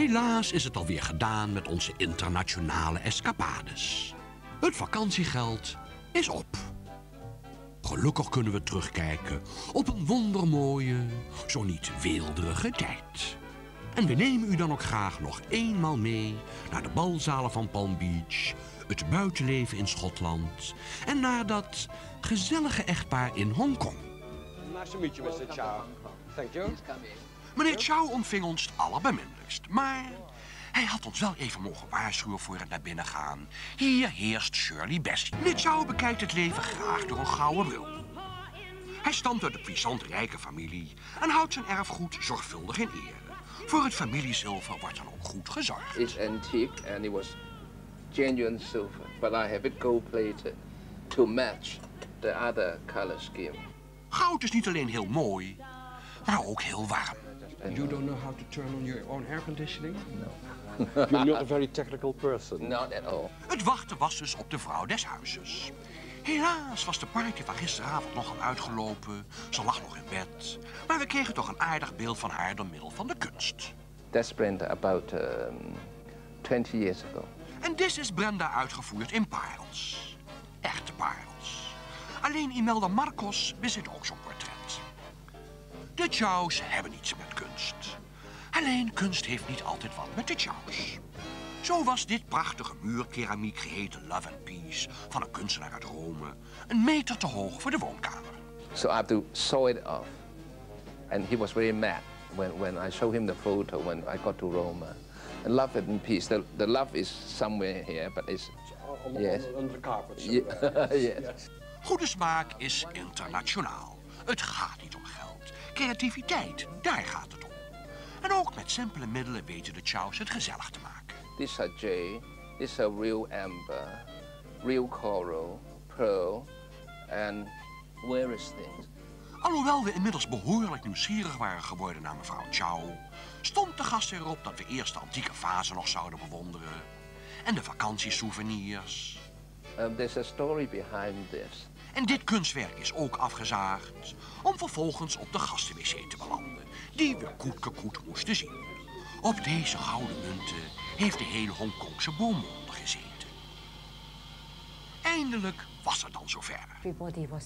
Helaas is het alweer gedaan met onze internationale escapades. Het vakantiegeld is op. Gelukkig kunnen we terugkijken op een wondermooie, zo niet weelderige tijd. En we nemen u dan ook graag nog eenmaal mee naar de balzalen van Palm Beach, het buitenleven in Schotland en naar dat gezellige echtpaar in Hongkong. Nice to meet you, Mr. Chow. Thank you. Meneer Chow ontving ons allerbeminnelijkst, maar hij had ons wel even mogen waarschuwen voor het naar binnen gaan. Hier heerst Shirley Bessie. Meneer Chow bekijkt het leven graag door een gouden bril. Hij stamt uit een puissant rijke familie en houdt zijn erfgoed zorgvuldig in ere. Voor het familiezilver wordt dan ook goed gezorgd. It's antique and it was genuine silver, but I have it gold plated to match the other color scheme. Goud is niet alleen heel mooi, maar ook heel warm. You don't know how to turn on your own air conditioning? No. You're not a very technical person. Not at all. Het wachten was dus op de vrouw des huizes. Helaas was de party van gisteravond nogal uitgelopen. Ze lag nog in bed. Maar we kregen toch een aardig beeld van haar door middel van de kunst. That's Brenda about um, 20 years ago. En dit is Brenda uitgevoerd in parels. Echte parels. Alleen Imelda Marcos bezit ook zo'n portret. De Chows hebben niets met kunst. Alleen kunst heeft niet altijd wat met de Chows. Zo was dit prachtige muurkeramiek geheten Love and Peace van een kunstenaar uit Rome een meter te hoog voor de woonkamer. So I have to saw it off. And he was very mad when, when I showed him the photo when I got to Rome. And love and peace. The, the love is somewhere here, but it's Yes. under the carpet. yeah, yes. Goede smaak is internationaal. Het gaat niet om geld. Creativiteit, daar gaat het om. En ook met simpele middelen weten de Chows het gezellig te maken. These are jade. These are real amber, real coral, pearl, and various things. Alhoewel we inmiddels behoorlijk nieuwsgierig waren geworden naar mevrouw Chow, stond de gast erop dat we eerst de antieke vazen nog zouden bewonderen. En de vakantiesouvenirs. Um, there's a story behind this. En dit kunstwerk is ook afgezaagd om vervolgens op de gastenwc te belanden, die we koetkekoet moesten zien. Op deze gouden munten heeft de hele Hongkongse boomwolder gezeten. Eindelijk was het dan zover. Everybody was